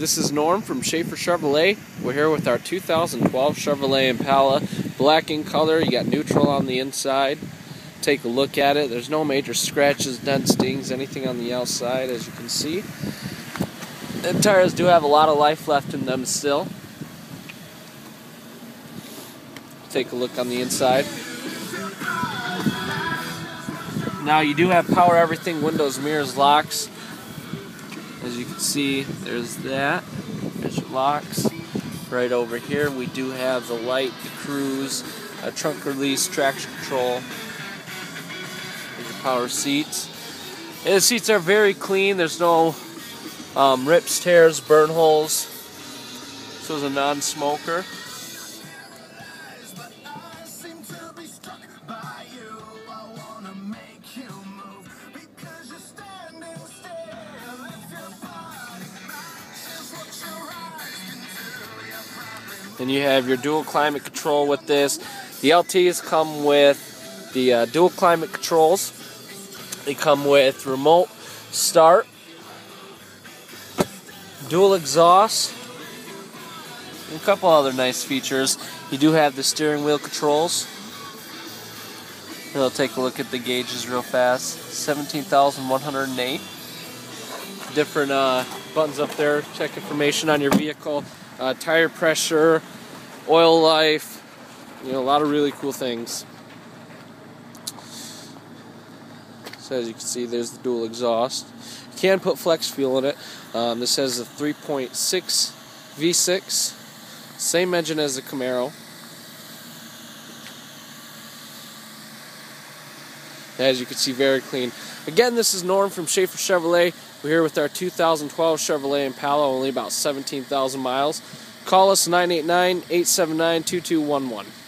This is Norm from Schafer Chevrolet. We're here with our 2012 Chevrolet Impala, black in color. You got neutral on the inside. Take a look at it. There's no major scratches, dents, dings, anything on the outside, as you can see. The tires do have a lot of life left in them still. Take a look on the inside. Now you do have power everything, windows, mirrors, locks. As you can see, there's that. There's your locks. Right over here, we do have the light, the cruise, a trunk release, traction control. There's your power seats. And the seats are very clean. There's no um, rips, tears, burn holes. This was a non-smoker. Then you have your dual climate control with this. The LTs come with the uh, dual climate controls. They come with remote start, dual exhaust, and a couple other nice features. You do have the steering wheel controls. We'll take a look at the gauges real fast. 17,108. Different uh, buttons up there. Check information on your vehicle uh, tire pressure, oil life, you know, a lot of really cool things. So as you can see, there's the dual exhaust. You can put flex fuel in it. Um, this has a 3.6 V6, same engine as the Camaro. As you can see, very clean. Again, this is Norm from Schafer Chevrolet. We're here with our 2012 Chevrolet Impala, only about 17,000 miles. Call us 989 879 2211.